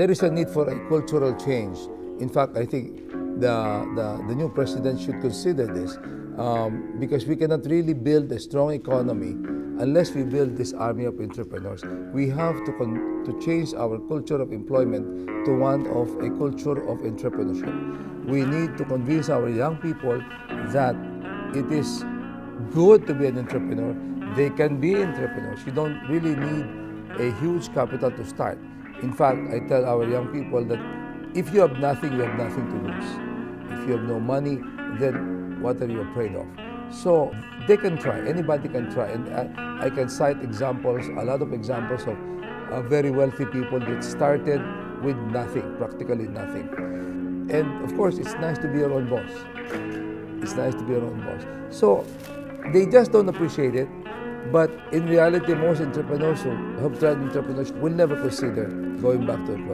there is a need for a cultural change. In fact, I think the, the, the new president should consider this um, because we cannot really build a strong economy unless we build this army of entrepreneurs. We have to, to change our culture of employment to one of a culture of entrepreneurship. We need to convince our young people that it is good to be an entrepreneur. They can be entrepreneurs. You don't really need a huge capital to start. In fact, I tell our young people that if you have nothing, you have nothing to lose. If you have no money, then what are you afraid of? So they can try, anybody can try. And I, I can cite examples, a lot of examples of uh, very wealthy people that started with nothing, practically nothing. And of course, it's nice to be your own boss. It's nice to be your own boss. So they just don't appreciate it. But in reality, most entrepreneurs who have tried entrepreneurship will never consider going back to employment.